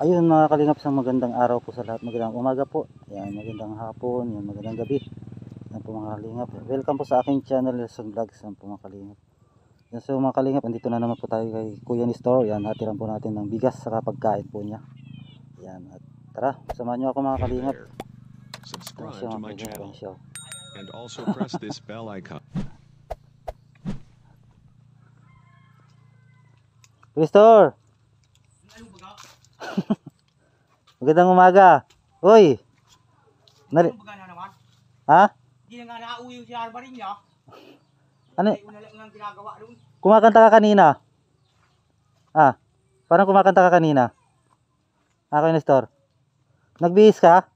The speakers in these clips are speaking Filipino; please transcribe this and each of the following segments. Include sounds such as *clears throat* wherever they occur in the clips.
Ayun mga kalingap sa magandang araw po sa lahat. Magandang umaga po. Yan, magandang hapon. Yan, magandang gabi. Yan po mga kalingap. Welcome po sa aking channel Nelson Vlogs. Yan po mga kalingap. Yan so mga kalingap, andito na naman po tayo kay Kuya ni Store. Yan, hatiran po natin ng bigas sa pagkain po niya. Yan, at tara, samahan niyo ako mga kalingap. Subscribe to my channel and also press this bell icon. Kuya Store! *laughs* Magandang umaga. Uy! Nari Ano ha? Hindi na nga nauwi si Alvarin niya. Ano? Ang. Kumakanta ka kanina. Ah, parang kumakanta ka kanina. Ako yung store. Nagbihis ka?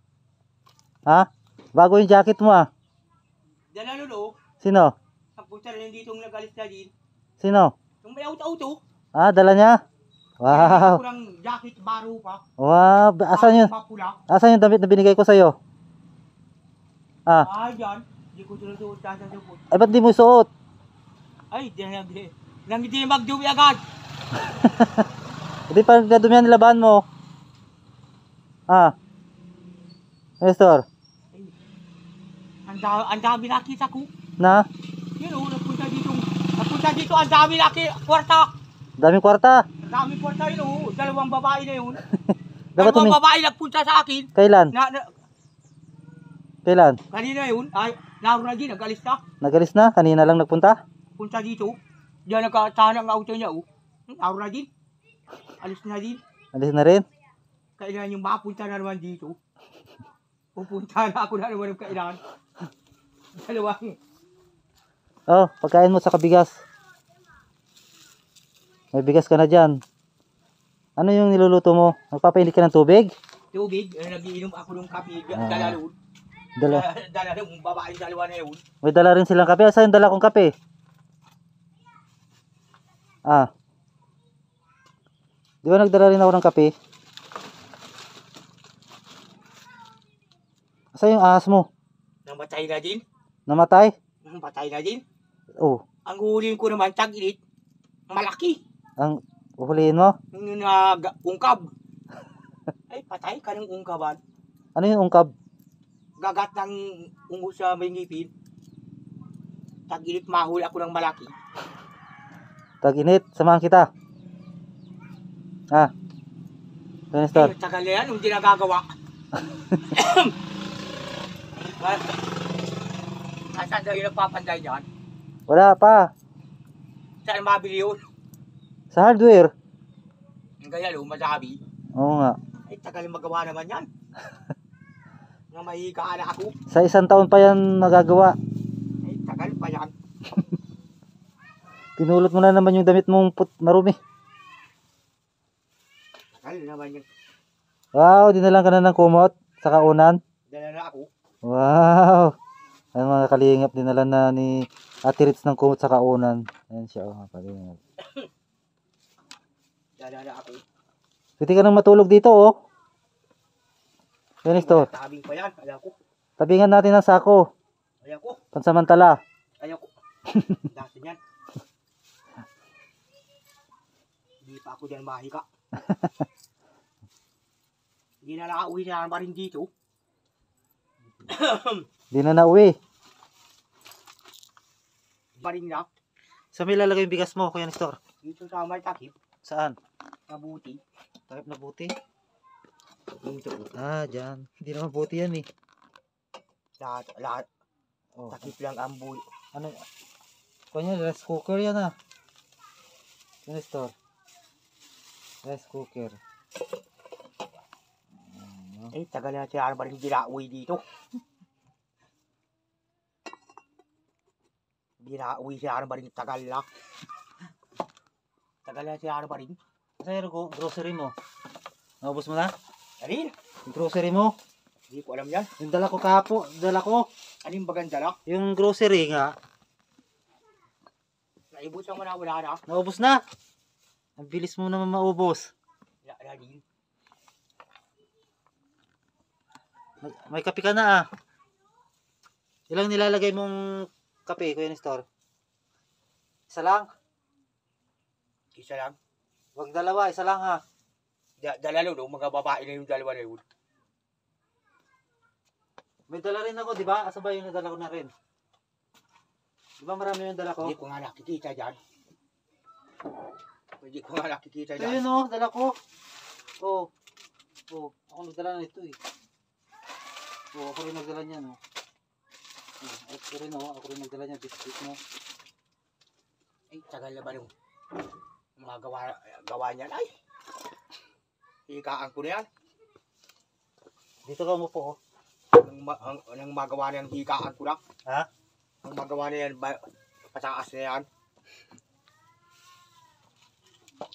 Ha? Bago yung jacket mo ah. Diyan na lolo, Sino? ang punta rin dito yung nag-alis na din. Sino? Yung may auto-auto. Ah, dala niya? Wow. Ako ng jacket baro pa. Wow. Asan yun? Asan yung damit na binigay ko sa'yo? Ah, Ah, dyan. Hindi ko sinusuot sa sa supot. ay ba't di mo suot? Ay, diyan na nagdi. Nang hindi magdumi agad. *laughs* Hindi pa nadumihan nilaban mo. Ah. Nestor, Ay, ang, da ang dami nakita ko. na? Yun o, nagpunta dito. Nagpunta dito, ang dami nakita. Kwarta. Daming kwarta. Dami kwarta yun o. Dalawang babae na yun. *laughs* Dapat Dalawang tumi- babae nagpunta sa akin. Kailan? Na, na, Kailan? kanina yun. Ay, naroon na din, nag-alis na. Nagalis na? Kanina lang nagpunta? punta dito. Diyan nagkatahan ang auto niya, oh. Hmm, Araw na din. Alis na din. Alis na rin? Kailangan yung mapunta na naman dito. Pupunta na ako na naman ng kailangan. *laughs* Dalawang. Oh, pagkain mo sa kabigas. May bigas ka na dyan. Ano yung niluluto mo? Magpapainit ka ng tubig? Tubig. Eh, nagiinom ako ng kape. Ah. Dala doon. Dala. *laughs* Dala ng babae dalawa na yun. May dala rin silang kape. Saan yung dala kong kape? Ah. Di ba nagdala rin ako ng kape? Saan yung ahas mo? Namatay na din. Namatay? Namatay na din. Oh, Ang huling ko naman, tag-init. Malaki. Ang uhulihin mo? Yung nag-ungkab. *laughs* Ay, patay ka ng ungkaban. Ano yung ungkab? gagat ng ungo sa may ngipin. Tag-init mahuli ako ng malaki. Tag-init. Samahan kita. Ah. Minister. Ay, tagal yan, hindi nagagawa. *coughs* Nasaan daw yung nagpapanday dyan? Wala pa. Saan mabili yun? Sa hardware. Ang gaya lo, madami. Oo nga. Ay, tagal magawa naman yan. *laughs* Nga mahihigaan na ako. Sa isang taon pa yan magagawa. Ay, tagal pa yan. *laughs* Pinulot mo na naman yung damit mong put marumi. Tagal naman yan. Wow, dinalang ka na ng kumot sa kaunan. Dala na ako. Wow. Ang mga kalingap dinala na ni Ate Ritz ng kumot sa kaunan. Ayan siya, oh, kalingap. *coughs* Dala na ako. Pwede ka nang matulog dito, oh. Yan ito. Tabing pa yan. Ayaw ko. Tabingan natin ng sako. Ayaw ko. Pansamantala. Ayaw ko. *laughs* Dati yan. Hindi pa ako dyan mahika. *laughs* Hindi na nakauwi na naman rin dito. *coughs* Di na nauwi. Baring na. Sa may lalagay yung bigas mo, Kuya Nestor? Dito sa may takip. Saan? Mabuti. Takip na buti. Dito. Ah, dyan. Hindi naman buti yan eh. Lahat, lahat. Oh. Takip lang ang buhay. Ano? Kanya, rice cooker yan ah. Kuya Nestor. Rice cooker. Ano? Eh, tagal na siya naman hindi nakauwi dito. *laughs* Hindi nakauwi siya naman rin tagal na. Tagal na siya naman rin. Saan yung gro- grocery mo? Naubos mo na? Alin? Yung grocery mo? Hindi ko alam yan. Yung dala ko kapo, dala ko. Anong baganda na? Yung grocery nga, Naibos ang wala wala na. naubos na. Ang bilis mo naman maubos. Wala na din. May kape ka na ah. Ilang nilalagay mong kape, Kuya Nestor? Isa lang? Isa lang. Huwag dalawa, isa lang ha. Da, dala no, mga babae na yung dalawa na yun. May dala rin ako, di ba? Asa ba yung nadala ko na rin? Di ba marami yung dala ko? Hindi ko nga nakikita dyan. Hindi ko nga nakikita Ito dyan. yun oh, dala ko. Oh. Oh, ako nagdala nito eh. Oh, ako rin nagdala niyan oh. Oh, Ako rin oh, ako rin nagdala niyan. Biscuit mo. Ay, tagal na ba nung mga gawa, gawa niyan? Ay! Hikaan ko na yan. Dito ka umupo oh. Nang, ma- ang, nang magawa na yan, hikaan ko na. Ha? Nang magawa na yan, ba, pataas na yan.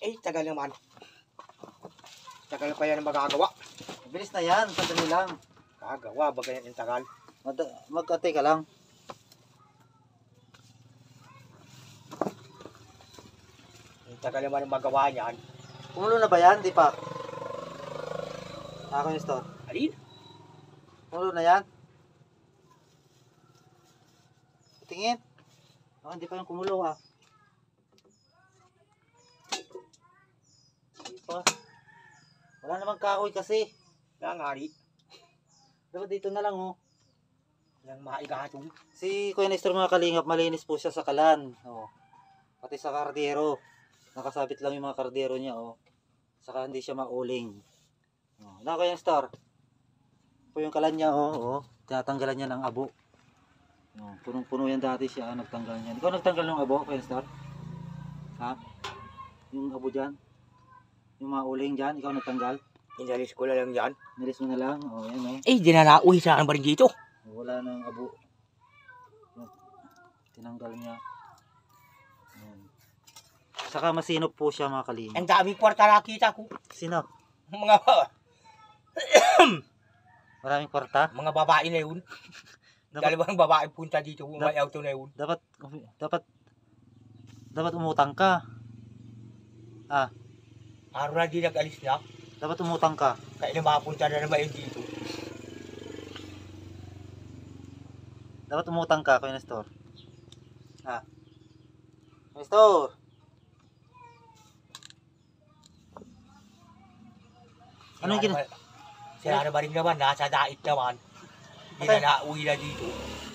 Eh, tagal naman. Tagal pa yan ang magagawa. Bilis na yan, sandali lang. Gagawa ba ganyan yung tagal? Mad- Mag-ate ka lang. Tagal naman magawa niyan. Kumulo na ba yan? Di pa. Ako yung store. Alin? Kumulo na yan? Tingin. Oh, hindi pa yung kumulo ah. Hindi pa. Wala namang kahoy kasi. Nangari. Dapat dito na lang oh. Nang maigatong. Si Kuya Nestor mga kalingap, malinis po siya sa kalan. Oh. Pati sa kardero. Nakasabit lang yung mga kardero niya. Oh. Saka hindi siya mauling. Oh. Na Kuya Nestor. Po yung kalan niya. Oh. oh. Tinatanggalan niya ng abo. Oh. Punong-puno yan dati siya. Nagtanggal niya. Ikaw nagtanggal ng abo, Kuya Nestor? Ha? Yung abo dyan? Yung mga uling dyan, ikaw nagtanggal? Inalis ko na lang yan. Nilis mo na lang. Oh, yan oh. Eh, dinanauhi sa akin ba rin dito? Wala nang abo. Tinanggal niya. Saka masinop po siya mga kalingap. Ang daming kwarta nakita ko. Sino? Mga *coughs* Maraming kwarta? mga babae na yun. *laughs* Dapat, Dalawang babae punta dito. May auto na yun. dapat, dapat, dapat umutang ka. Araw na di nag-alis na. Dapat umutang ka. Kaya na mapunta na naman yun dito. Dapat umutang ka, Kuya Nestor. Ah. Nestor! Ano yung gina- Sila na ba rin naman, nasa dait naman. Hindi Okay. na nauwi na dito.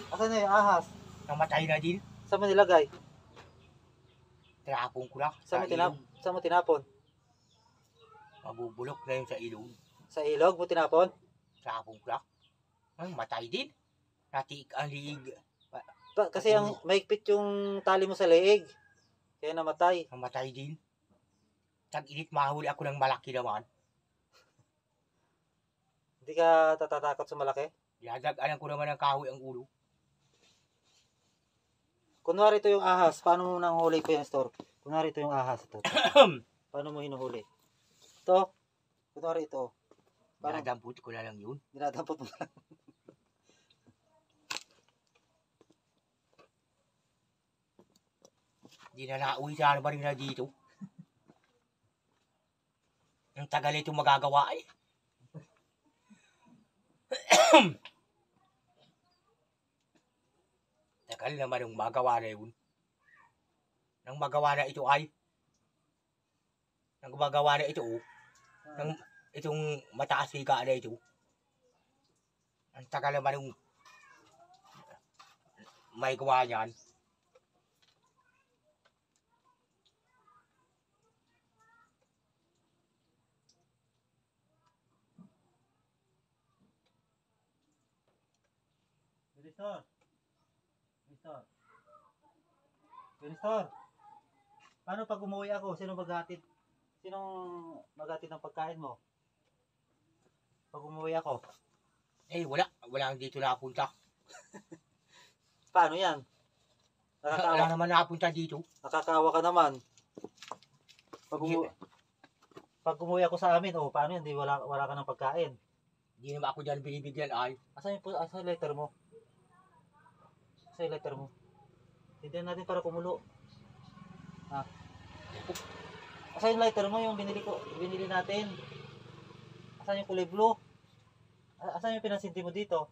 Asan na yung ahas? Namatay na din. Saan mo nilagay? Tinapon ko na. Saan mo, Sa tinap saan mo tinapon? Mabubulok na yun sa ilong. Sa ilog mo tinapon? Tinapon ko na. Ay, matay din. Natik ang liig. Ba, kasi ang maigpit yung tali mo sa leeg. Kaya namatay. Namatay din. Tag-init mahuli ako ng malaki naman. Hindi ka tatatakot sa malaki? Dinadaganan ko naman ng kahoy ang ulo. Kunwari ito yung ahas, paano mo nang huli ko yung store? Kunwari ito yung ahas ito. paano mo hinuhuli? Ito. Kunwari ito. Paano? Dinadampot ko na lang yun. Dinadampot mo lang. Hindi na nauwi sa ba rin na dito. Ang tagal ito magagawa eh. *coughs* tagal naman yung magawa na yun. Nang magawa na ito ay nang magawa na ito oh, nang itong mataas higa na ito. Ang tagal naman yung may gawa niyan. Minister. Minister. Minister. Paano pag umuwi ako? Sino maghatid? Sinong maghatid ng pagkain mo? Pag umuwi ako. Eh, wala. Wala ang dito napunta. *laughs* Paano yan? Wala Nakakaawa, naman napunta dito. nakakaawa ka naman. Pag, umu- pag umuwi ako sa amin, oh, paano yan? Di wala, wala ka ng pagkain. Hindi naman ako dyan binibigyan ay. Asan yung, asan yung letter mo? Asan yung letter mo? Tindihan natin para kumulo. Ha? Asan yung lighter mo yung binili ko, binili natin? Asan yung kulay blue? Asan yung pinansinti mo dito?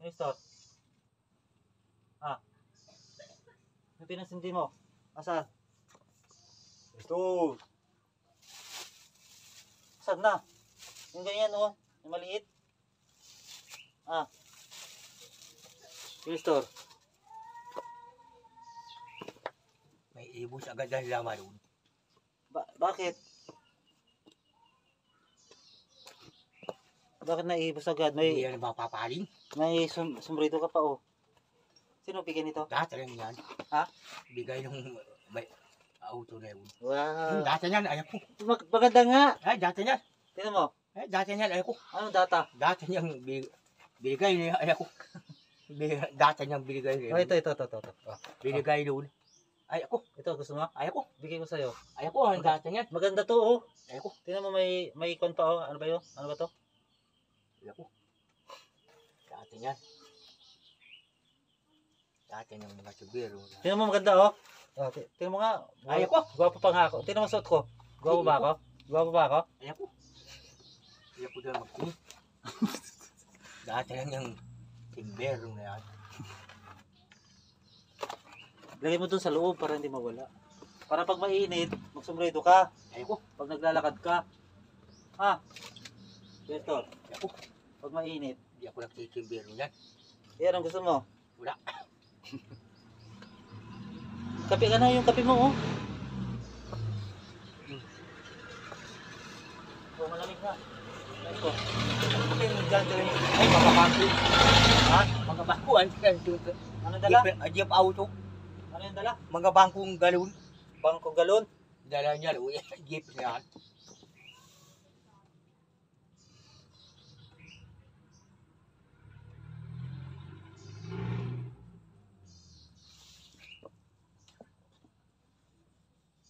Yung store? Ah. Yung pinansinti mo? Asan? Ito. Saan na? Yung ganyan oh. Yung maliit. Ah. Yung store. May ibos agad ang laman doon. Ba- bakit? Bakit naibos agad? Hindi May, yan mapapaling. may sum sumbrito ka pa oh. Sino bigyan nito? Dati lang yan. Ha? Bigay nung may auto na yun. Wow. Dati yan, ayaw ko. Mag maganda nga. Eh, dati yan. Tingnan mo. Eh, dati yan, ayaw ko. Anong data? Dati niyang bi- binigay niya, ayaw ko. *laughs* Dati niyang binigay Oh, niya. ito, ito, ito, ito. ito. Oh. Binigay doon. Ayaw ko. Ito, gusto mo? Ayaw ko. Bigay ko sa'yo. Ayaw ko, ang dati niyan. Maganda to, oh. Ayaw ko. Tingnan mo, may, may icon pa, oh. Ano ba yun? Ano ba to? Ayaw ko. Dati niyan. Dati niyang mga tubero. na- Tingnan mo, maganda, oh. oh ti- tingnan mo nga. Ayaw ko. Gwapo pa nga ako. Tingnan mo suot ko. Gwapo ba ako? Gwapo ba ako? Ayaw ko. Ayaw ko dyan magtingin. *laughs* Dati lang yung timbero na yan. Lagay mo dun sa loob para hindi mawala. Para pag mainit, magsumredo ka. Ayaw ko. Pag naglalakad ka. Ha? Beto, Ayaw ko. pag mainit. Hindi ako nagtitimbero yan. Yan ang gusto mo. Wala. *laughs* Kape ka na yung kape mo, oh. Oh, malamig na. Kape yung gagawin. Ay, bangko. Ha? Mga bangko. Ano dala? Jeep auto. Ano yung dala? Mga bangkong galon. Galon. Dala niya. Jeep niya.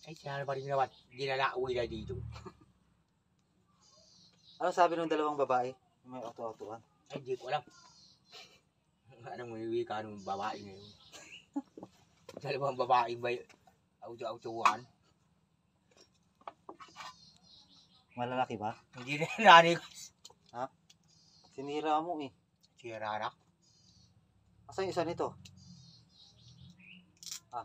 Ay, sinabi pa rin naman, hindi na nauwi na dito. Ano sabi ng dalawang babae? May auto-autoan. Ay, hindi ko alam. Anong may ka nung babae na yun? *laughs* Dalawang babae ba auto-autoan? Malalaki ba? Hindi na nanay ko. Sinira mo eh. Si Rara. Asa yung isa nito? Ah.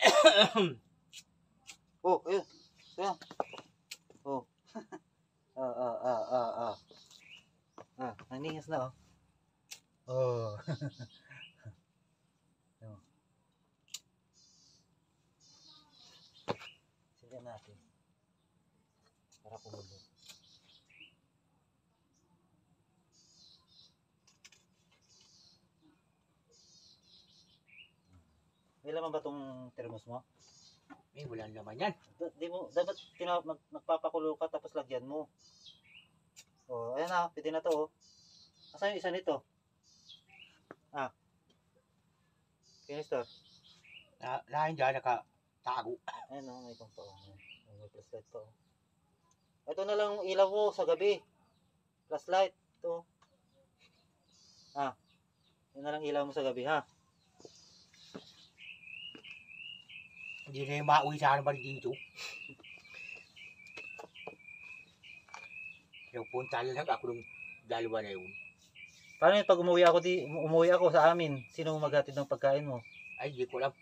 *coughs* oh, ayun. Ayan. Oh. *laughs* ah, ah, ah, ah, ah. Ah, naningas na oh. Oh. Ayun. *laughs* Sige natin. Para kumulo. May laman ba tong termos mo? Eh, wala naman yan. Da- Di mo, dapat tina, mag, magpapakulo ka tapos lagyan mo. Oh, ayan na, pwede na to oh. Asan yung isa nito? Ah. Kinistor. Na, nahin dyan, nakatago. Ayan oh, may pang pa oh. Ayan, May flashlight pa oh. Ito na lang ang ilaw mo sa gabi. Flashlight. Ito. Ah. Yun na lang ilaw mo sa gabi ha. Hindi na yung mauwi sa akin dito. Yung punta lang ako nung dalawa na yun. Paano yun pag umuwi ako di umuwi ako sa amin? Sino maghatid ng pagkain mo? Ay, hindi ko alam.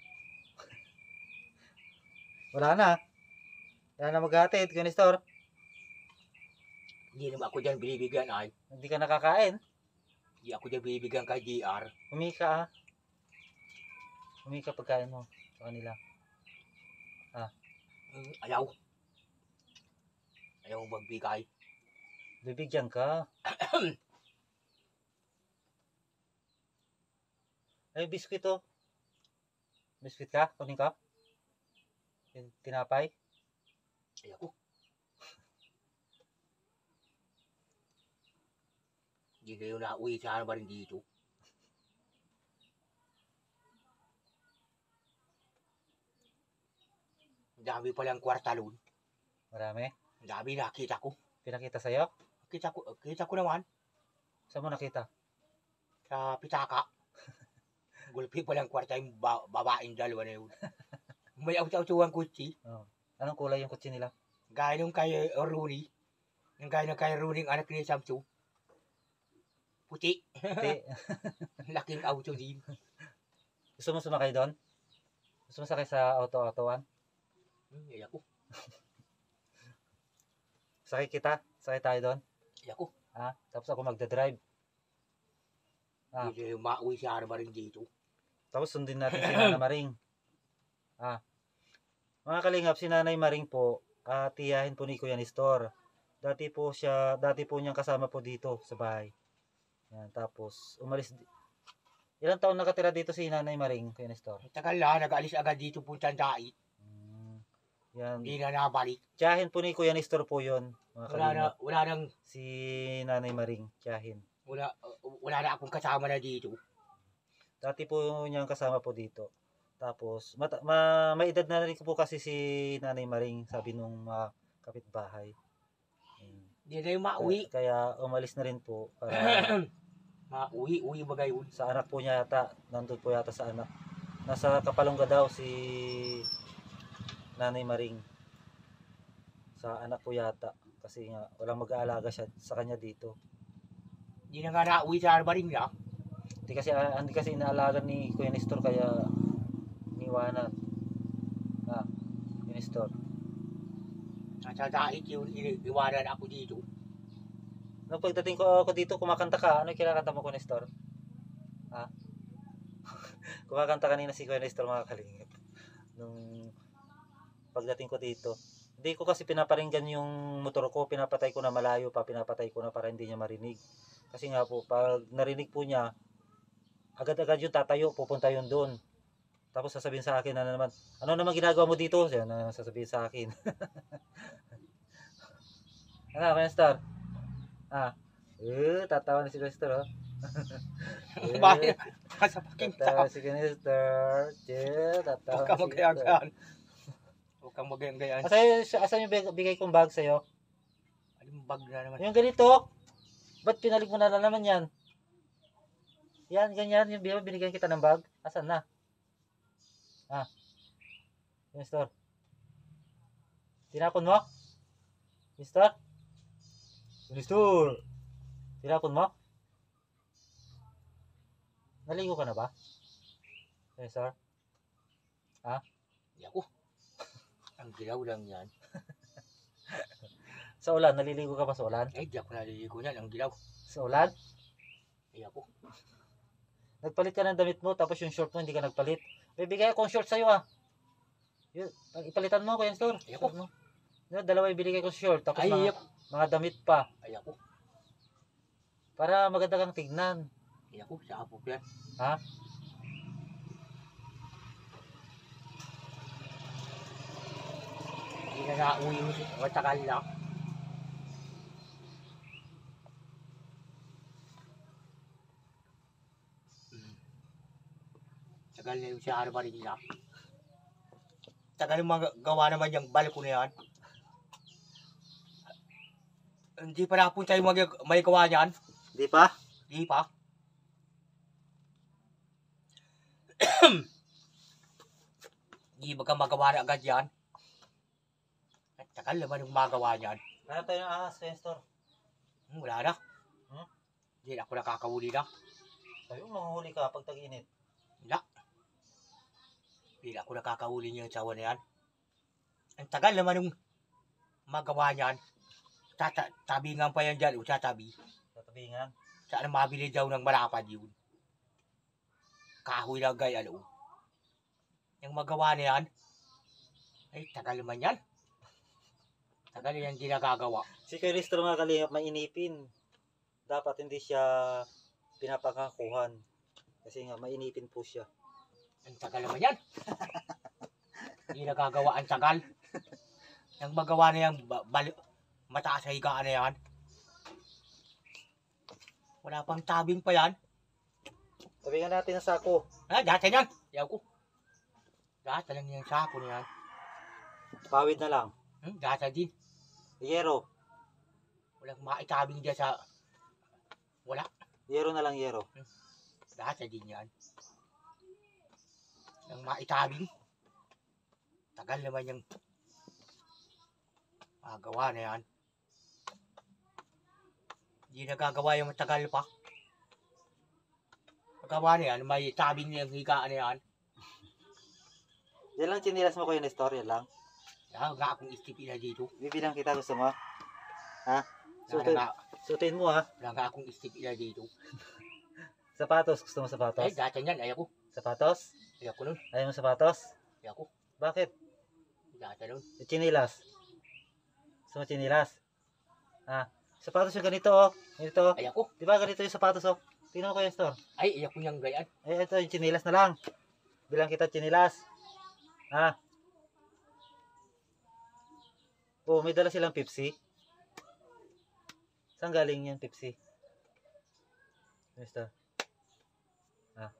Wala na. Wala na maghatid, Kinistor. Hindi naman ako dyan binibigyan ay. Hindi ka nakakain. Hindi ako dyan binibigyan kay DR. Humingi ka ah. Humingi ka pagkain mo sa kanila. Hmm, Ayaw. Ayaw magbigay. Bibigyan ka. *coughs* Ay, biskwit oh. Biskwit ka? Kunin ka? Tin- Tinapay? Ayaw ko. Hindi na yun nauwi sa akin ba rin dito. Dami palang kwartalon. Marami. Ang dami nakita ko. Pinakita sa'yo? Kita ko, kita ko naman Saan mo nakita? sa pitaka. *laughs* Gulpi palang kwarta yung ba- babaeng dalawa na yun. May auto-autoang kutsi. Anong kulay yung kutsi nila? Gaya nung kay Rooney. Yung gaya nung kay Rooney, anak ni Samsu. Puti. Hindi. *laughs* Laking auto din. Gusto mo sumakay doon? Gusto mo sakay sa auto-autoan? Hmm, ayaw ko. *laughs* Sakay kita? Sakay tayo doon? Ay ako. Ha? Tapos ako magdadrive. Ah. Hindi mauwi si Arma rin dito. Tapos sundin natin si Nana Maring. Ah. Mga kalingap, si Nanay Maring po, ah, tiyahin po ni Kuya Nestor. Dati po siya, dati po niyang kasama po dito sa bahay. Yan, tapos umalis. Ilang taon nakatira dito si Nanay Maring, Kuya Nestor? Tagal na, nag-alis agad dito po sa dait. Yan. Hindi na nabalik. Tiyahin po ni Kuya Nestor po yon mga Wala na, kalingap. wala nang, Si Nanay Maring, tiyahin. wala, wala na akong kasama na dito. Dati po niyang kasama po dito. Tapos, mata, ma, may edad na rin po kasi si Nanay Maring, sabi nung mga kapitbahay. Ayun. Hindi na yung mauwi. Kaya, kaya umalis na rin po para *clears throat* mauwi, uwi ba gayon? sa anak po niya yata. Nandun po yata sa anak. Nasa Kapalongga daw si Nanay Maring. Sa anak po yata. Kasi nga, walang mag-aalaga siya sa kanya dito. Hindi na nga nauwi sa Arma rin na. Hindi kasi, ah, hindi kasi inaalaga ni Kuya Nestor kaya iniwanan. Ah, Kuya Nestor. Nasa dait yun, ini- iwanan ako dito. Nung pagdating ko ako dito, kumakanta ka. Ano yung kinakanta mo, Kuya Nestor? Ha? *laughs* kumakanta kanina si Kuya Nestor, mga kalingap. Nung pagdating ko dito. Hindi ko kasi pinaparinggan yung motor ko. Pinapatay ko na malayo pa. Pinapatay ko na para hindi niya marinig. Kasi nga po, pag narinig po niya, agad-agad yung tatayo, pupunta yun doon. Tapos sasabihin sa akin na naman, ano naman ginagawa mo dito? Yan na naman sasabihin sa akin. *laughs* ano, Kuya Nestor? Ah, eh, tatawa na si Nestor, oh. *laughs* Eh, Bakit? Nasa paking Tatawa tao. si Nestor. Yeah, tatawa Huwag si Kuya Nestor. Huwag kang magayagaan. Asan, asan yung big- bigay kong bag sa'yo? Anong bag na naman? Yung ganito, ba't pinalik mo na lang naman yan? Yan, ganyan, yung bin- binigyan kita ng bag. Asan na? Ah. Mister. Tinapon mo? Mister? Mister! Tinapon mo? Naligo ka na ba? Mister? Hindi ako. Ang gilaw lang yan. *laughs* Sa ulan, naliligo ka ba sa ulan? Eh, di ako naliligo yan. Ang gilaw. Sa ulan? Eh, ako. Nagpalit ka ng damit mo, tapos yung short mo hindi ka nagpalit. Bibigay akong short sa'yo ah. Yun, ipalitan mo, Kuya Store. Ayoko. Short mo. Yun, dalawa ibigay ko short, tapos Ay, mga, ako. mga damit pa. Ay, ako. Para maganda kang tignan. Ay, ako. Sa apo yan. Ha? Hindi na nauwi mo siya. Matagal na. Hmm. Tagal na yung si na. Tagal yung mga gawa naman yung balko na yan. Hindi pa napunta yung may gawa niyan. Di pa? Di pa. Di ba ka magawa na agad yan? At tagal naman yung magawa niyan. Hanap tayo ng ahas, Kuya Store. Hmm, wala na. Hmm? Hindi na ako nakakahuli na. Mo, manghuli ka pag tag-init. Hindi na ako nakakahuli niya yung sawa na yan. Ang tagal naman yung magawa niyan. Tata tabingan pa yan dyan. O tatabi. Tatabingan. Saan mabili daw ng malapad yun? Kahoy lang gaya ano. Yung magawa na yan, ay tagal naman yan. Tagal yan hindi nagagawa. Si Store mga kalingap, mainipin. Dapat hindi siya pinapakakuhan. Kasi nga, mainipin po siya. Ang tagal naman yan. hindi nagagawa ang tagal. Yung magawa na yan, mataas sa higaan na yan. Wala pang tabing pa yan. Tabingan natin ang sako. Ha, dati yan. Yaw ko. Dati lang yung sako na yan. Pawid na lang. Hmm, dati din. Yero. Walang maitabing dyan sa... Wala. Yero na lang, yero. Dati din yan. Yung maitabing. Tagal naman yung magawa na yan. Hindi nagagawa yung matagal pa. Magawa na yan, may tabing yung higaan na yan. Yan lang chinilas mo, Kuya Nestor. Yan lang. Yan, nga akong istipi na dito. Bibilang kita, gusto mo? Ha? Wala Suotin, nga, suotin mo ha. wala nga akong stick ila dito. *laughs* Sapatos. Gusto mo sapatos? Ay, dati yan, ayaw ko. Sapatos? Ayaw ko nun. Ayaw mo sapatos? Ayaw ko. Bakit? Dati nun. Yung Chinilas. Gusto mo chinilas? Ah, sapatos yung ganito oh. Ganito. Ayaw ko. Di ba ganito yung sapatos oh? Tingnan mo kayo store. Ay, ayaw ko niyang gayaan. Eh, ito yung chinilas na lang. Bilang kita chinilas. Ah. Oh, may dala silang Pepsi. Saan galing yan Pepsi? Mister. Ah.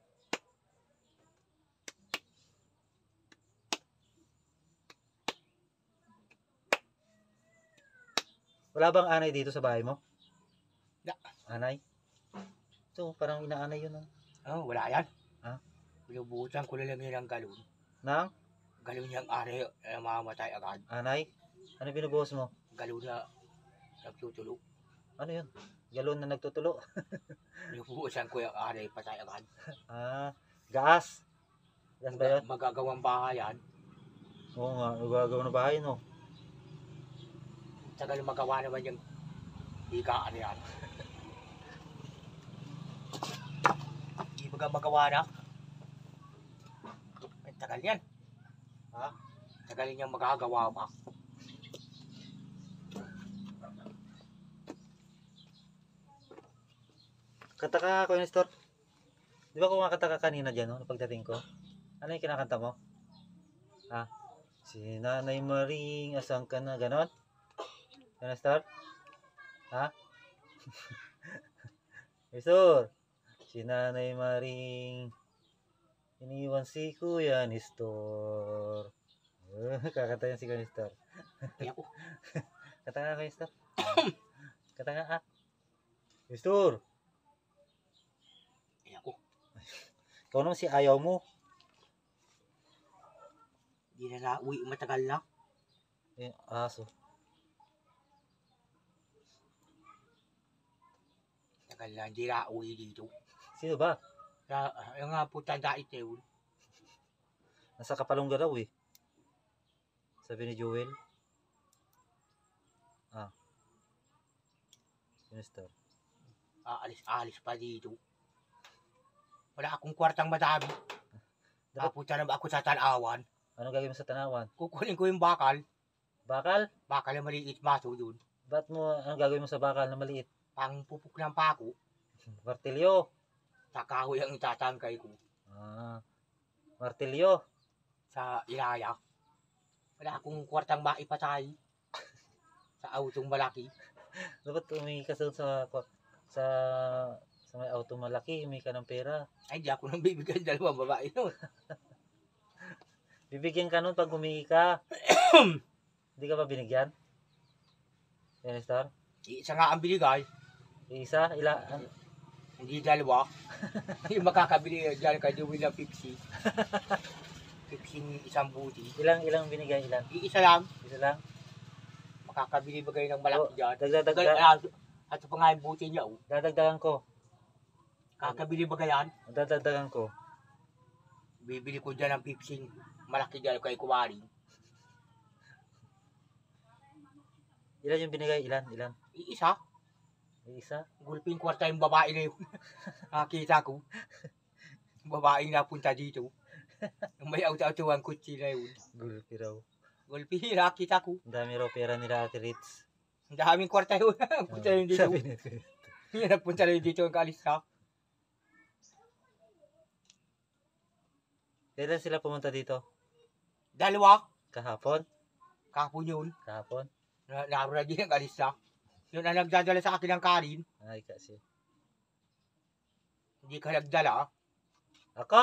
Wala bang anay dito sa bahay mo? Da. Anay? Ito, parang inaanay yun. Oh. Oh, wala yan. Ha? Binubuhusan ko lang yun ng galon. Nang? Galon niyang ari na mamamatay agad. Anay? Ano binubuhos mo? Galon na nagtutulo. Ano yun? Galon na nagtutulo. *laughs* Binubuhusan ko yung ari patay agad. Ah, gas. Gas ba yun? Magagawang bahayan. Oo nga, nagagawa na bahay no. Tagal magawa naman yung higaan yan. Hindi baga magawa na. Tagal yan. Ha? Tagal niyang magagawa pa. Kanta ka, Kuya Nestor. Di ba kumakanta ka kanina dyan, no? Pagdating ko. Ano yung kinakanta mo? Ha? Si Nanay Maring, asang ka na, ganon? Kuya Nestor? Ha? *laughs* Nestor! Si Nanay Maring, iniwan si Kuya Nestor. *laughs* Kakanta yan si Kuya ko, Kanta nga, Kuya Nestor. Kanta nga, ah. Nestor! *coughs* kaya ko. Ikaw naman si ayaw mo. Hindi na nauwi matagal na. Eh, aso. Tagal na hindi na uwi dito. Sino ba? Kaya, yung nga po tanda ito yun. Nasa Kapalongga daw eh. Sabi ni Joel. Ah. Minister. Aalis-alis pa dito. Wala akong kwartang madami. Dapat- Papunta na ba ako sa tanawan? Ano gagawin mo sa tanawan? Kukunin ko yung bakal. Bakal? Bakal na maliit maso dun. Ba't mo, ano gagawin mo sa bakal na maliit? Pang pupuk ng pako. *laughs* Martilyo. Sa kahoy ang itatangkay ko. Ah. Martilyo. Sa ilaya. Wala akong kwartang maipatay. *laughs* sa autong malaki. Dapat umingi ka sa, sa, sa may auto malaki, humingi ka ng pera. Ay, di ako nang bibigyan *laughs* dalawang babae nun. *laughs* Bibigyan ka nun pag humingi ka. *coughs* Hindi ka ba binigyan? Minister? Isa nga ang binigay. Isa? Ila? an- Hindi dalawa. *laughs* yung makakabili dyan kay Dewey ng Pepsi. Pepsi isang buti. Ilang, ilang binigay? Ilan? Isa lang. Isa lang? Makakabili ba kayo ng malaki dyan? Dagdag, dagdag, ah, at pa nga yung buti niya, oh. dadagdagan ko. Kakabili ba yan? Dadagdagan ko. Bibili ko dyan ng Pepsi. Malaki dyan kay Kumari. Ilan yung binigay? Ilan? Ilan? Iisa. Isa? Gulping kwarta yung babae na yun. *laughs* Nakita ko. Babaeng napunta dito. May auto-auto ang kutsi na yun. Gulpi raw. Gulpi, *laughs* nakita ko. Ang dami raw pera nila Ate Ritz. Ang daming kwarta yun. *laughs* Punta yun dito. Sabi ni Yan, nagpunta na yun dito ang kaalis ka. Kailan sila pumunta dito? Dalawa. Kahapon? Kapon yun. Kahapon? Na, na din ang kaalis na. Yun ang nagdadala sa akin ng kanin. Ay kasi. Hindi ka nagdala. Ako?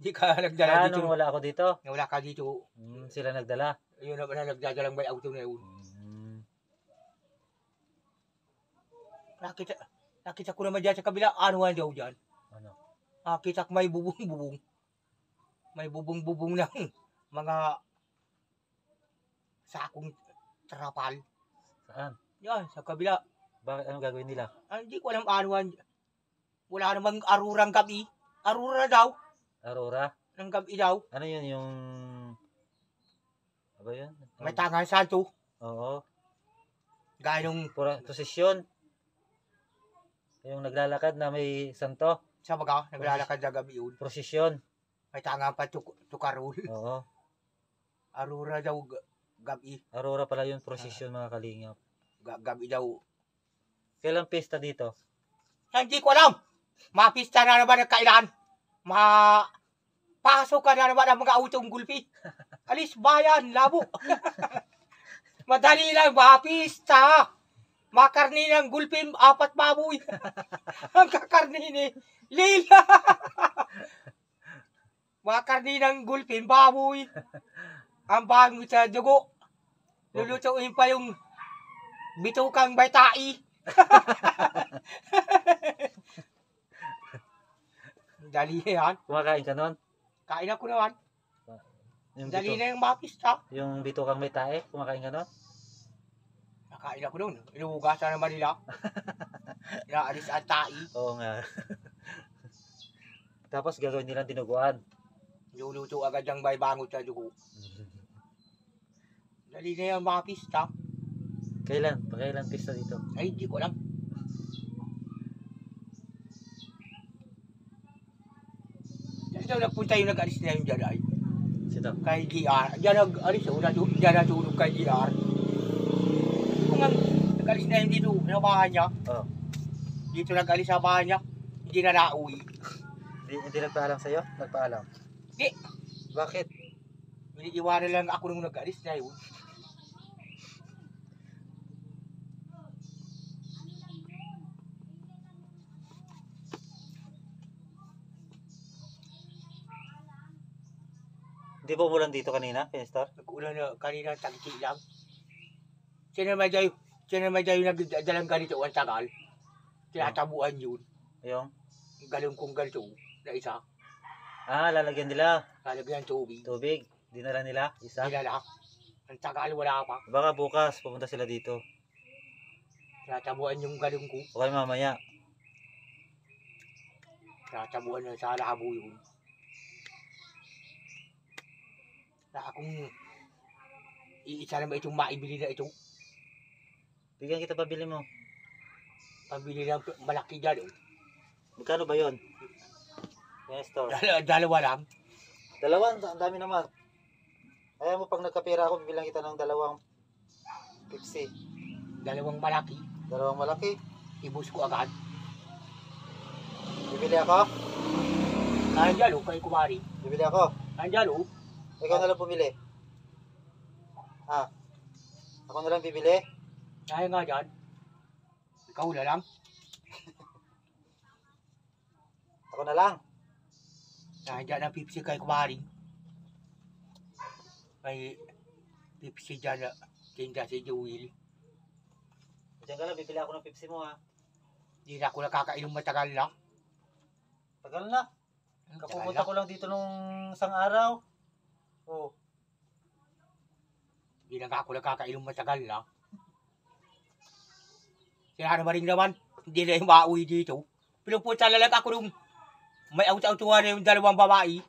Hindi ka nagdala Ah, dito. nung wala ako dito? Na wala ka dito. Hmm, sila nagdala. Yun ang nagdadalang may auto na yun. Hmm. Nakita, nakita ko naman dyan sa kabila. Ano nga daw dyan? Ano? Nakita ko may bubong-bubong. May bubong-bubong ng *laughs* mga sakong trapal. Saan? Yan, sa kabila. Bakit? Anong gagawin nila? Ah, Hindi ko alam ano. Wala namang arurang gabi. Arura daw. Aurora? Ng gabi daw. Ano yun yung... Ano ba yun? May tangan santo. Oo. Gaya nung Pura, posisyon. Yung naglalakad na may santo. sa baga, naglalakad sa gabi yun. Prosesyon. May tanga pa tuk tukarul. Oo. *laughs* Arura daw ga- gabi. Aurora pala yun, prosesyon mga kalingap. Ga- gabi daw. Kailan pista dito? Hindi ko alam. Mapista na naman ang kailan. Ma... Pasok ka na naman ang mga autong gulpi. *laughs* Alis bayan, labo. *laughs* Madali lang, mapista. Makarni ng gulpi, apat baboy. ang kakarni ni Lila. Makarni ng gulpi, baboy. *laughs* Ang bango sa dugo. Lulutuin pa yung bitukang baytai. *laughs* Dali yan. Kumakain ka nun? Kain ako naman. Yung, Dali bito, na yung mapista. yung bitukang may tae, kumakain ka nun? Nakain ako noon. Inuugasan naman nila. *laughs* Inaalis ang tai. Oo nga. Tapos gagawin nilang dinuguan. Luluto agad ng may bangot sa dugo. *laughs* Dali na yung mapista. Kailan? Pakailan pista dito? Ay, hindi ko alam. Daw nagpunta yung nag-alis na yung dyan ay. Sito. Kay GR. Diyan nag-alis oh. Diyan natulog kay GR. Kung nag-alis na yung dito sa bahay niya. Oh. Dito nag-alis sa bahay niya. Hindi na nauwi. Hindi, hindi nagpaalam sa'yo? Nagpaalam? Hindi. Bakit? Iniiwanan lang ako nung nag-alis na yun. Hindi ba umulan dito kanina, Pinestor? Nag-ulan na kanina tagti lang. Sino may dayo, sino may dayo nagdalang ganito ang tagal. Tinatabuan yun. Yung? Ang galong kong ganito na isa. Ah, lalagyan nila. Lalagyan ng tubig. Tubig. Dinala nila. Isa. Kilala. Ang tagal wala pa. Baka bukas pumunta sila dito. Tinatabuan yung galong ko. O kaya mamaya. Tinatabuan na sa labo yun. Na akong iisa naman itong maibili na ito. Bigyan kita pabili mo. Pambili ng malaki dyan. Oh. Magkano ba yon? Pinestor. *laughs* Dal- dalawa lang. Dalawa, ang dami naman. Kaya mo pag nagkapira ako, bibilang kita ng dalawang Pepsi. Dalawang malaki. Dalawang malaki. Ibus ko agad. Bibili ako. Nandiyan oh, kay kumari. Bibili ako. Nandiyan oh. Ikaw na lang pumili. Ha? Ako na lang bibili. Kaya nga dyan. Ikaw na lang. *laughs* Ako na lang. Nandiyan ang Pepsi kay kumari. May Pepsi dyan na tinda si Jewel. Diyan ka lang, bibili ako ng Pepsi mo ha. Hindi na ako nakakainom matagal na. Tagal na. Kapupunta na. ko lang dito nung isang araw. Oh. Hindi na ako nakakainom matagal na. Sila naman rin naman. Hindi na yung mauwi dito. Pinupunta na lang ako nung may auto-autuhan na yung dalawang babae.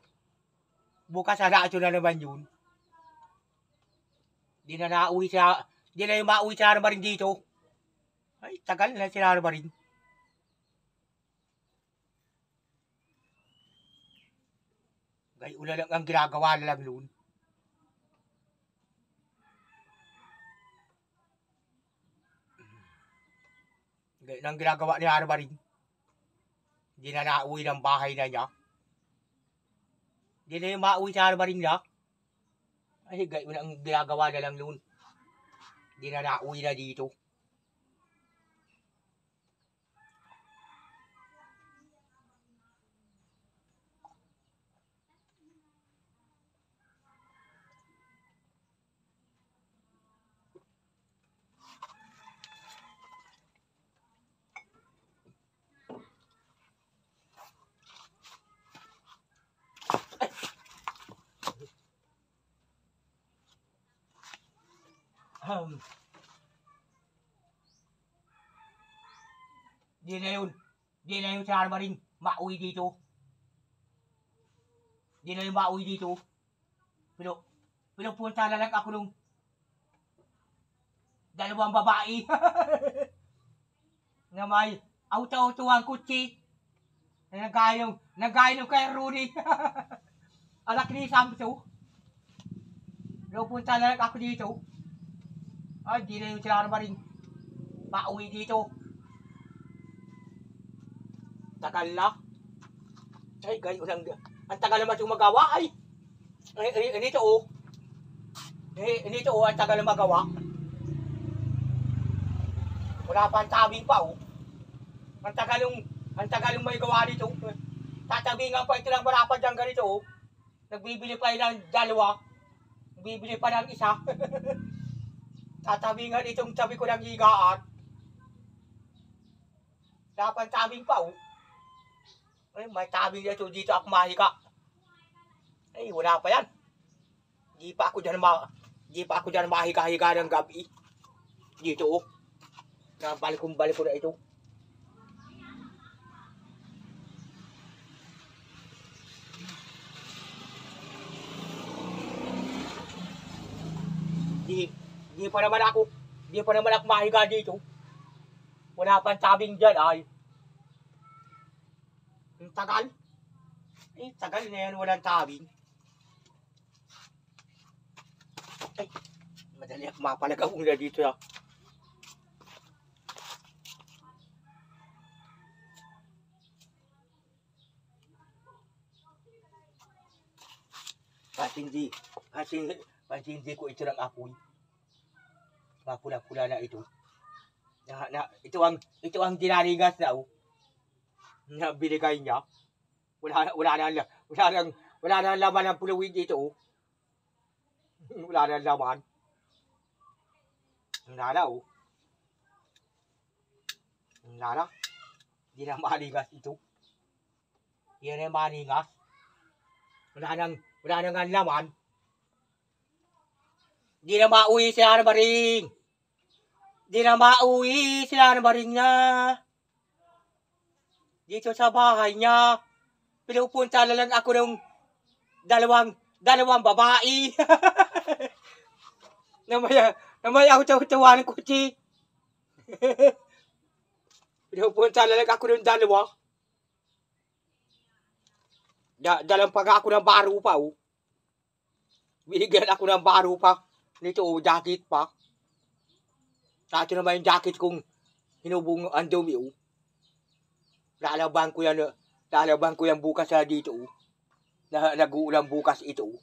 Bukas ito na naman yun. Hindi na nauwi siya. Hindi na yung mauwi naman rin dito. Ay, tagal na sila naman rin. Gayon na lang ang ginagawa na lang noon. Ganyan ang ginagawa ni Ana Maring. Hindi na nauwi ng bahay na niya. Hindi na yung mauwi sa Ana Maring niya. Ay, gayon ang ginagawa na lang noon. Hindi na nauwi na dito. Um, di na yun. Di na yun sa Ana Maring. Mauwi dito. Di na yung mauwi dito. Pero, pinupunta na lang ako nung dalawang babae. na may auto-auto ang kutsi. Na nagayong, nagayong kay Rooney. Anak ni Samso. Nung punta na lang ako dito. Ay, di na yung sila naman rin. Pauwi dito. Tagal na. Ay, gayo lang. Ang tagal naman itong magawa. Ay, ay, ay, nito oh. Eh, nito oh, ang tagal na magawa. Wala pa ang tabing pa oh. Ang tagal yung, ang tagal yung may gawa dito. Tatabingan pa ito ng marapad ng ganito oh. Nagbibili pa ng dalawa. Nagbibili pa ng isa. *laughs* Tatabingan itong tabi ko ng higaan. Dapat tabing pa oh. Ay, may tabing dito dito ako mahiga. Ay, wala pa yan. Di pa ako dyan ma... Di pa ako dyan mahiga-higa ng gabi. Dito oh. Nabalik kong balik ko na ito. Di, pa naman ako, di pa naman ako mahiga dito. Wala pang tabing dyan ay. Ang tagal. Eh, tagal na yan, walang tabing. Ay, madali ako mapalagaw na dito ah. Kasi hindi, kasi, kasi hindi ko ito ng apoy. Mapula-pula na ito. Na, na, ito ang, ito ang dinarigas na oh. Na binigay niya. Wala, wala na, wala na, wala na laman ng pulawin dito oh. Wala na laman. Wala na oh. Wala na. Hindi na manigas ito. Hindi na manigas. Wala nang, wala nang ang laman. Di na mauwi si Ana Maring. Di na mauwi si Ana Maring na. Dito sa bahay niya. Pinupunta na lang ako ng dalawang, dalawang babae. *laughs* na may, na may auto-tuwa ng kutsi. Pinupunta *laughs* na lang ako ng dalawa. Da, dalang pag ako ng baro pa, oh. Binigyan ako ng baro pa. Nito, oh, jacket pa. Ito naman yung jacket kong hinubong ang dumi, oh. Lalaban ko yan, lalaban ko yan bukas na dito, oh. Na, nag-uulang bukas ito, oh.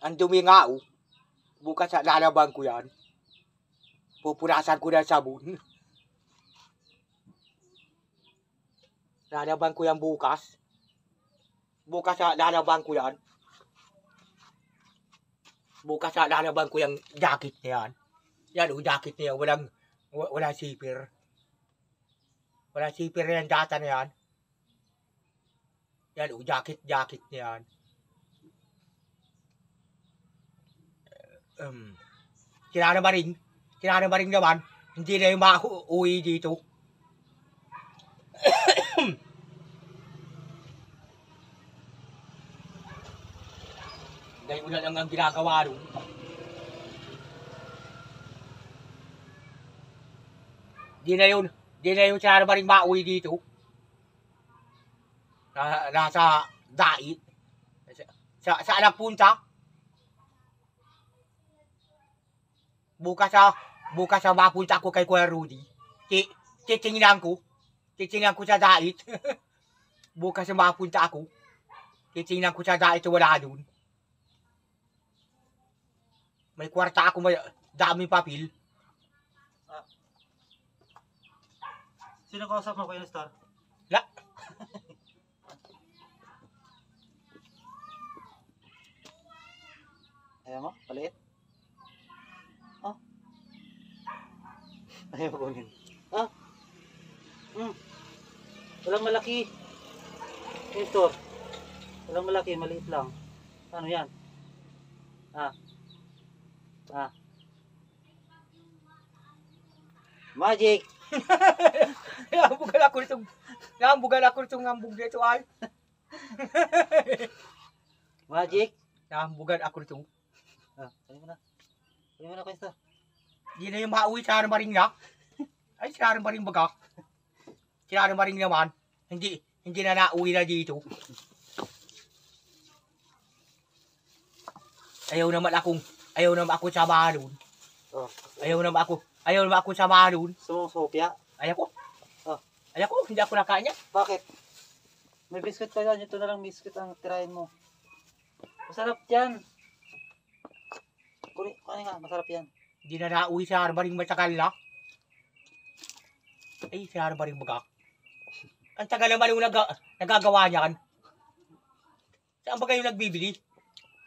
Ang dumi nga, oh. Bukas na lalaban ko yan. Pupunasan ko ng sabon. *laughs* Lalaban ko yan bukas. Bukas sa lalaban ko yan. Bukas lalaban ko yung jacket na yan. Yan o, jacket na yan. Walang, wa- walang zipper. Walang na yan, data na yan. Yan o, jacket, jacket na yan. Um, sinana ba rin? Sinana ba rin naman? Hindi na yung mauwi dito. *coughs* Dahil na lang ang ginagawa ron. Di na yun, di na yun sana ba rin mauwi dito. Na, nasa dait. Sa, sa, saan nagpunta? Bukas sa, bukas sa mapunta ko kay Kuya Rudy. Ti, titingnan ko. Titingnan ko sa dait. bukas sa mapunta ako. Titingnan ko sa dait wala doon. May kwarta ako, may daming papel. Sino kausap mo, Kuya Nestor? La. *laughs* Ayaw mo? Paliit? Oh. Ayaw ko kunin. Ah. Hmm. Walang malaki. Nestor. Walang malaki, maliit lang. Ano yan? Ah. Ah. Magic! *laughs* Nahambugan ako nitong, nahambugan ako nitong hambog dito ay. *laughs* Magic! Nahambugan ako nitong, Ah, kunin mo na. Kunin mo na, Nestor. Di na yung mauwi sa maring na. Ay, si maring baga. Si maring naman. Hindi, hindi na nauwi na dito. Ayaw naman akong, ayaw naman ako sa doon. Oh. Ayaw naman ako, ayaw naman ako sa doon. Sumusopya. Ayaw ko. Oh. Ayaw ko, hindi ako nakain yan. Bakit? May biscuit pa yan. Ito na lang biscuit ang tirahin mo. Masarap yan. Kuni, kuni nga, masarap yan. Hindi na nauwi sa maring matakal na. Ay, si maring baga. Ang tagal naman yung nag nagagawa niyan. Saan ba kayo nagbibili?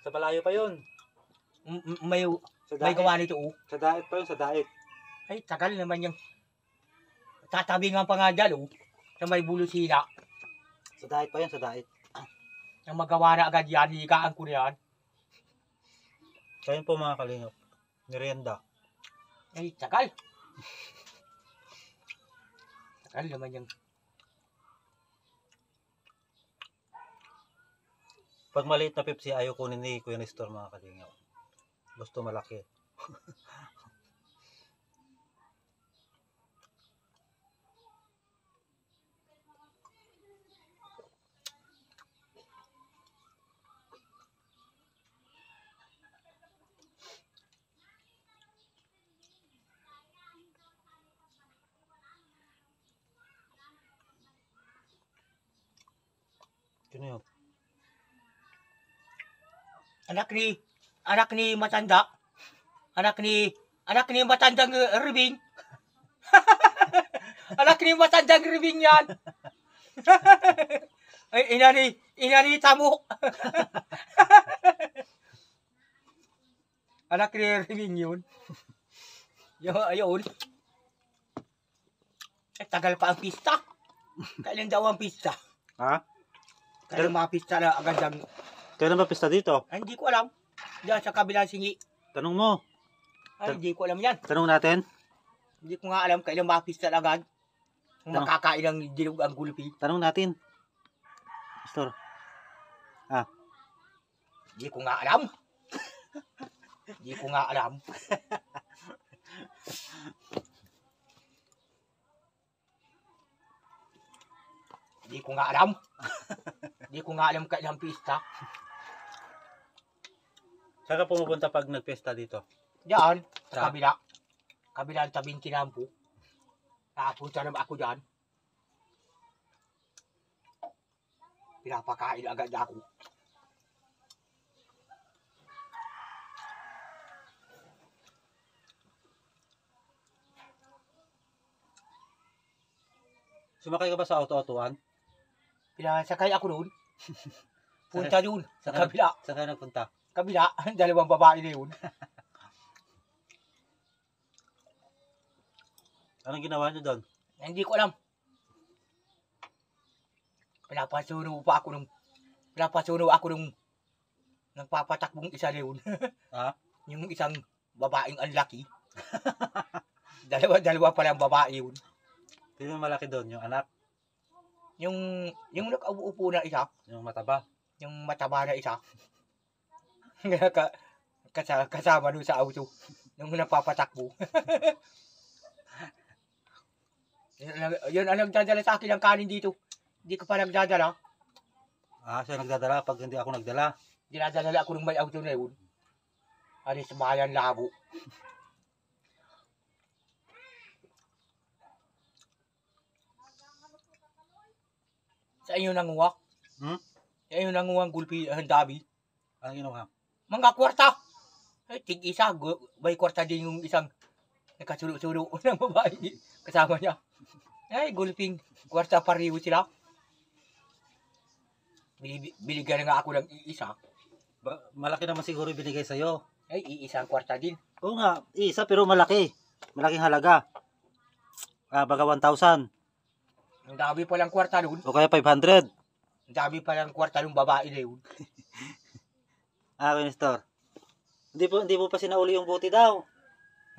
Sa palayo pa yun. May, may gawa nito, oh. Sa daet pa yun, sa daet. Ay, tagal naman yung tatabi nga pa nga dyan, oh. Sa may bulusina. Sa daet pa yun, sa daet. Nang magawa na agad yan, higaan ko na yan. Kayon po mga kalingap. Merienda. Ay, tagal. *laughs* tagal naman yung Pag maliit na Pepsi, ayaw kunin ni Kuya Nestor mga kalingap. Gusto malaki. Sino yun? anak ni, anak ni matanda. Anak ni, anak ni matandang ribing. *laughs* anak ni matandang ribing yan. *laughs* Ay, inani, inani tamo. *laughs* anak ni ribing yun. Yo, ayun. Eh, tagal pa ang pista. Kailan daw ang pista? Ha? Kailan mga pista na agad ang... Kailan ba pista dito? Ay, hindi ko alam. Diyan sa kabilang singi. Tanong mo. Ay, hindi ko alam yan. Tanong natin. Hindi ko nga alam kailan mapista agad. Kung Ano? makakain ng dilog ang gulpi. Tanong natin. Nestor. Hindi ko nga alam. Hindi ko nga alam. Hindi ko nga alam. Hindi ko nga alam kailan pista. Saan ka pumupunta pag nagpesta dito? Diyan, sa kabila. Kabila ang tabing kinampo. Nakapunta naman ako diyan. Pinapakain agad ako. Sumakay ka ba sa auto-autoan? Pinasakay ako doon. *laughs* Punta doon, sa Saan ka- kabila. Saan ka nagpunta? Kabila, *laughs* dalawang babae na yun. *laughs* Anong ginawa niyo doon? Hindi ko alam. Pinapasuno pa ako nung pinapasuno ako nung nagpapatakbong isa na yun. *laughs* Ha? yung isang babaeng ang laki. dalawa, dalawa pa lang babae yun. Sino malaki doon? Yung anak? Yung, yung nakaupo na isa, Yung mataba? yung mataba na isa. Ka, kasa, kasama doon sa auto. Nung napapatakbo. *laughs* yun, ang- yun ang nagdadala sa akin ng kanin dito. Hindi ko pa nagdadala. Ah, siya nagdadala pag hindi ako nagdala. Dinadala ako ng may auto na yun. Ano sa bayan labo. Sa inyo nanguha? Hmm? Sa inyo nanguha ang gulpi ang dabi? Anong ginawa? Mga kwarta! Ay, tig isa, may kwarta din yung isang nakasulo-sulo *laughs* ng babae kasama niya. Ay, gulping kwarta pariho sila. Na nga ako ng iisa. Ba- malaki naman siguro binigay sa'yo. Ay, iisang kwarta din. Oo nga, isa pero malaki. Malaking halaga. Ah, baga 1,000. Ang dami palang kwarta doon. O kaya 500. Ang dami palang kwarta ng babae na yun. *laughs* Ah, Winstor. Hindi po, hindi mo pa sinauli yung buti daw.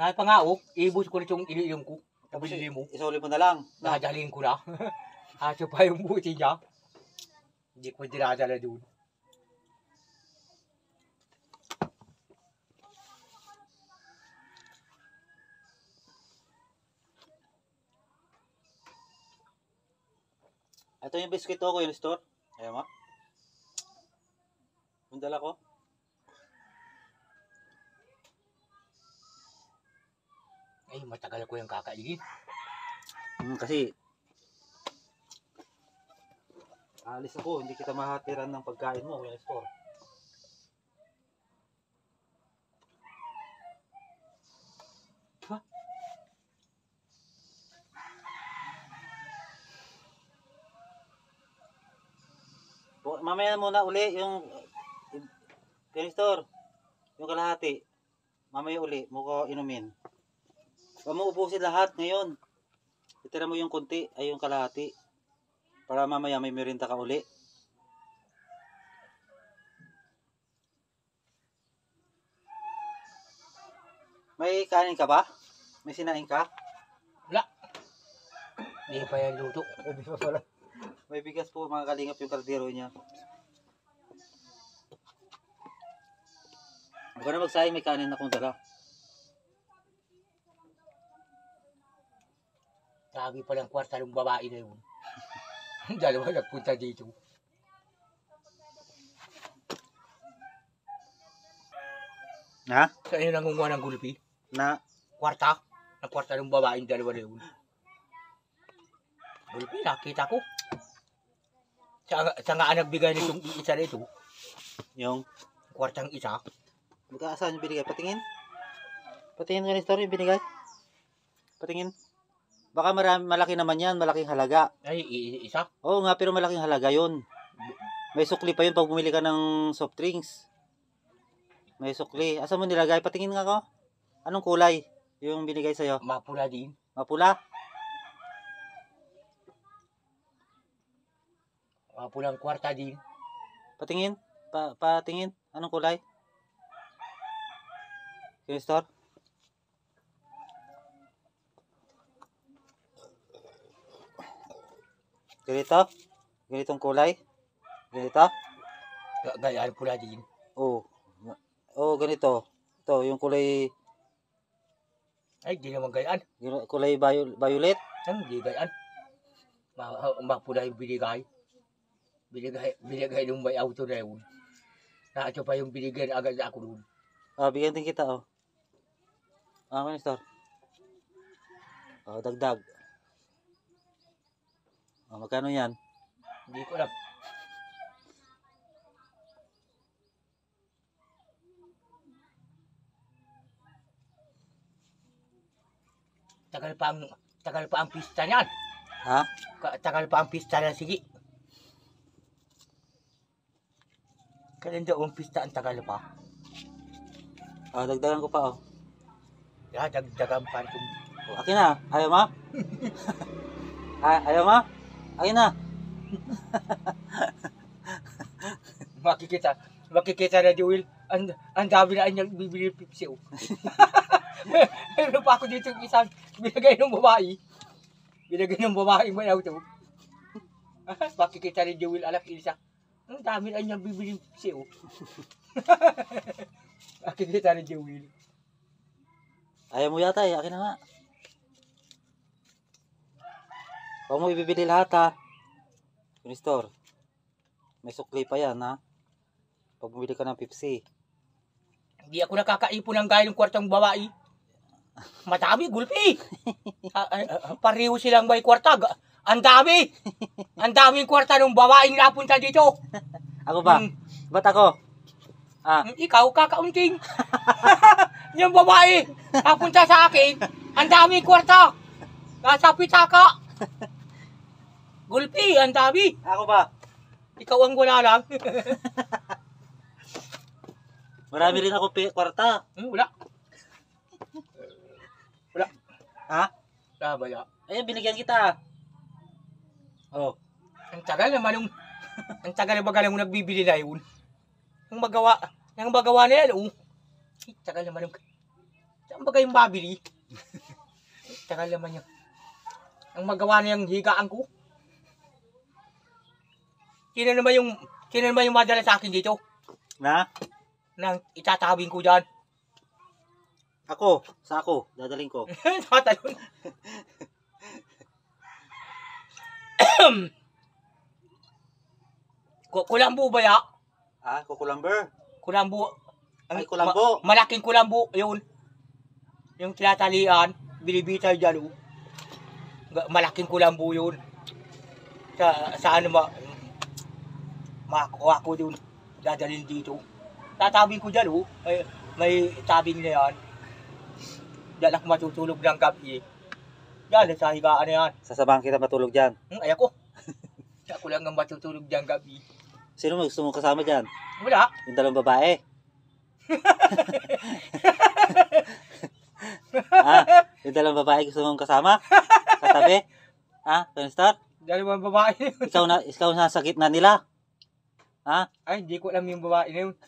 Ay, pangaok, oh. ibus ko na yung ililim ko. Tapos hindi mo. Isauli mo na lang. Nadalin ko na. *laughs* Aso pa yung buti niya. Hindi ko dinadala doon. Ito yung biskuit ko, yung store. Ayan mo. Yung dala ko. Ay, matagal ko yung kakainin. Hmm, kasi alis ako, hindi kita mahatiran ng pagkain mo, yung store. Mamaya muna uli yung Store, yung kalahati. Mamaya uli, mo ko inumin. Huwag mo ubusin lahat ngayon. Itira mo yung kunti, ay yung kalahati. Para mamaya may merinda ka uli. May kanin ka ba? May sinain ka? Hindi pa yan luto. Hindi pa pala. May bigas po mga kalingap yung kaldero niya. Huwag ka na magsayang may kanin akong dala. Sabi pa lang kwarta ng babae na yun. *laughs* Dalawa nagpunta dito. Ha? Yun nangunguha ng gulpi? Na? Kwarta? Ng kwarta ng babaeng dalawa na yun. Gulpi, nakita ko. Sa, sa nga nagbigay nitong isa na ito, Yung? kwartang isa. Magkaasahan yung binigay? Patingin? Patingin ko yung story yung binigay? Patingin? Baka marami, malaki naman yan, malaking halaga. Ay, isa. Oo nga, pero malaking halaga yun. May sukli pa yun pag bumili ka ng soft drinks. May sukli. Asa mo nilagay? Patingin nga ko. Anong kulay? Yung binigay sa'yo? Mapula din. Mapula? Mapulang kwarta din. Patingin? Pa patingin? Anong kulay? Kristor? Ganito? Ganitong kulay? Ganito? Ga- Gayaan pula din. Oo. Oo, ganito. Ito, yung kulay Ay, di naman gayaan. kulay viol- violet. Ang di gayaan. Ma mapula yung binigay. Binigay, binigay nung may auto na yun. Na ito pa yung binigay agad ako doon. Ah, bigyan din kita, oh. Ah, Kristor. Oh, dagdag. Oh, magkano yan? Hindi ko alam. Tagal pa ang tagal pa ang pista niyan. Ha? Tagal pa ang pista na sige. Kailan daw ang pista ang tagal pa? Ah, dagdagan ko pa, oh. Ya, dagdagan pa itong Oh, Akin na. Ayaw mo? Ay, *laughs* *laughs* ayaw mo? Akin na. *laughs* makikita. Makikita na Joel. Ang, ang dami na anyang bibili Pepsi. Oh. *laughs* Meron pa ako dito isang binagay ng babae. Binagay ng babae may auto. *laughs* makikita ni Joel anak isa. Ang dami na anyang bibili Pepsi. Oh. makikita ni Joel. Ayaw mo yata eh. Akin na nga. Huwag mo ibibili lahat ha. Store. May sukli pa yan ha. Pag bumili ka ng Pepsi. Hindi ako nakakaipon ng gaya ng kwartang babae. Madami, gulpi. *laughs* Ah, ah, ah, pareho silang may kwarta. Ang dami. Ang daming kwarta ng babaeng napunta dito. Ako ba? Hmm. Ba't ako? Ah, Mm, Ikaw, kakaunting. *laughs* yung babae, napunta sa akin, ang daming kwarta. Nasa pitaka. *laughs* Gulpi, ang dami. ako ba? Ikaw ang wala lang. *laughs* Marami rin ako pi- kwarta. Hmm, wala. Wala. Ha? Wala, wala. Ayun, binigyan kita. Oh. Ang tagal naman yung, ang tagal na bagal yung nagbibili na yun. Ang magawa, ang magawa na yan, oh. Ay, tagal naman yung, saan ba kayong mabili? Ay, *laughs* tagal naman yung, ang magawa na yung higaan ko. Sino naman yung, sino naman yung madala sa akin dito? Na? Nang itatawin ko dyan. Ako. Sa ako. Dadaling ko. *laughs* Tatalon. *coughs* Ku- Kulambo ba ya? Ah, kukulamber. Kulambo. Ay, kulambo. ma- malaking kulambo, yun. Yung tinatalian, binibitay dyan, oh. Malaking kulambo yun. Sa, sa ano ma... Makakuha ko dun. Dadalhin dito. Tatabing ko dyan, oh. May, may tabing na yan. Diyan ako matutulog ng gabi, eh. Yan, sa higaan na yan. Sasabahan kita matulog dyan. Hmm, ay ako. Ako lang ang matutulog dyan gabi. Sino mo gusto mong kasama dyan? Wala. Yung dalawang babae. *laughs* ah, yung dalawang babae gusto mong kasama? Katabi? Ah, Penstar? Dalawang babae. Ikaw na, ikaw nasa gitna nila. Ha? Ay, hindi ko alam yung babae na yun. *laughs*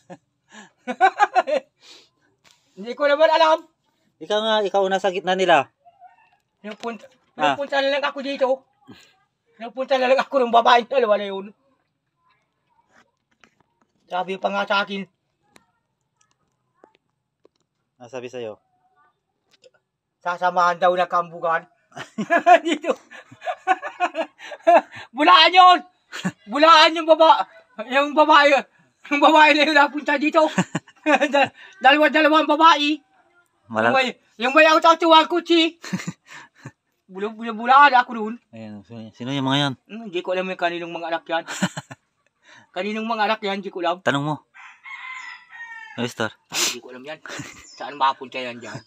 hindi ko naman alam. Ikaw nga, ikaw nasa gitna nila. Yung punta, Ah. yung punta na lang ako dito. Yung punta na lang ako ng babae na dalawa na yun. Sabi pa nga sa akin, Ang sabi sa'yo. sasamahan daw ng kambugan. *laughs* dito. *laughs* Bulaan yun! Bulaan yung baba, yung babae, yung babae na yun napunta dito. *laughs* Dal- Dalawa-dalawang babae. Yung Malal may, yung may auto-tuwang kutsi. *laughs* Bulang-bulaan ako noon. Ayan, sino- yung mga yan? Hmm, hindi ko alam yung kaninong mga anak yan. *laughs* kaninong mga anak yan, hindi ko alam. Tanong mo. Mister. Hindi ko alam yan. Saan mapunta yan dyan?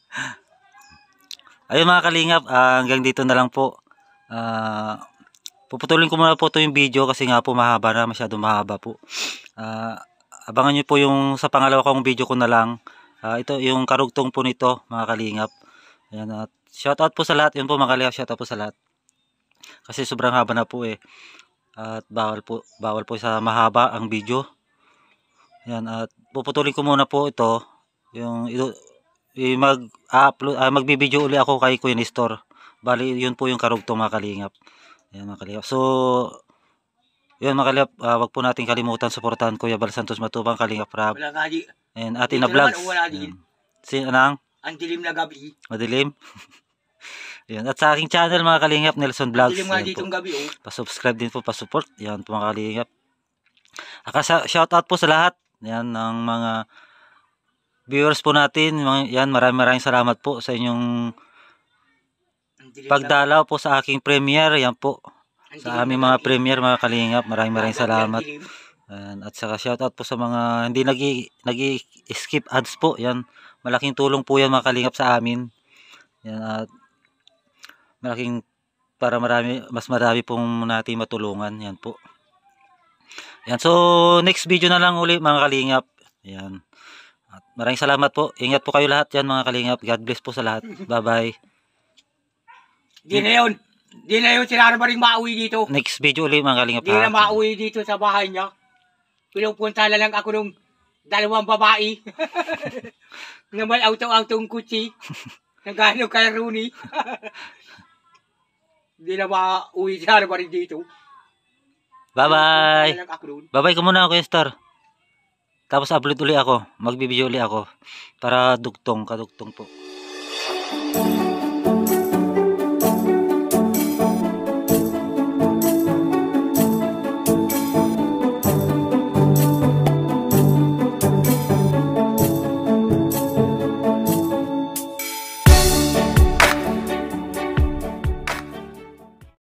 Ayun mga kalingap, ah, hanggang dito na lang po. Ah, puputulin ko muna po ito yung video kasi nga po mahaba na, masyado mahaba po. Ah, abangan nyo po yung sa pangalawa kong video ko na lang. Ah, ito yung karugtong po nito mga kalingap. Ayan, at shoutout po sa lahat. Yun po mga kalingap, shoutout po sa lahat. Kasi sobrang haba na po eh. At bawal po, bawal po sa mahaba ang video. Ayan, at puputulin ko muna po ito. Yung ito, mag-upload, ah, magbibideo uli ako kay Kuya Nestor. Bali, yun po yung karugtong mga kalingap. Ayan mga kalingap. So, yun mga kalingap, ah, wag po natin kalimutan suportahan Kuya Bal Santos Matubang, Kalingap Rap, Wala nga di. and Ate na Vlogs. wala din. Ayan. Si Anang, Ang dilim na gabi. madilim. *laughs* Ayan. At sa aking channel mga kalingap, Nelson Vlogs. dilim nga Ayan ditong gabi, oh. Pa-subscribe din po, pa-support. Yan po mga kalingap. Aka shoutout po sa lahat. Yan ng mga viewers po natin. Yan, maraming maraming salamat po sa inyong pagdalaw po sa aking premiere. Yan po. Sa aming mga gabi. premiere mga kalingap. Maraming maraming salamat. Yan. At saka shoutout po sa mga hindi nagi, nagi skip ads po. Yan. Malaking tulong po yan mga kalingap sa amin. Yan. At malaking para marami, mas marami pong natin matulungan. Yan po. Yan. So, next video na lang uli mga kalingap. Yan. At maraming salamat po. Ingat po kayo lahat yan mga kalingap. God bless po sa lahat. *laughs* Bye-bye. Di na yun. Di na yun sinara ba rin mauwi dito. Next video uli mga kalingap. Di na mauwi dito sa bahay niya. Pinupunta na lang ako nung dalawang babae. *laughs* na may auto-autong kutsi. *laughs* Nagano kay Rooney. *laughs* Di na mauwi sinara ba rin dito. Bye-bye. Na. Babay ko muna Kuya Star. Tapos upload uli ako. Magbibideo uli ako. Para dugtong, kadugtong po.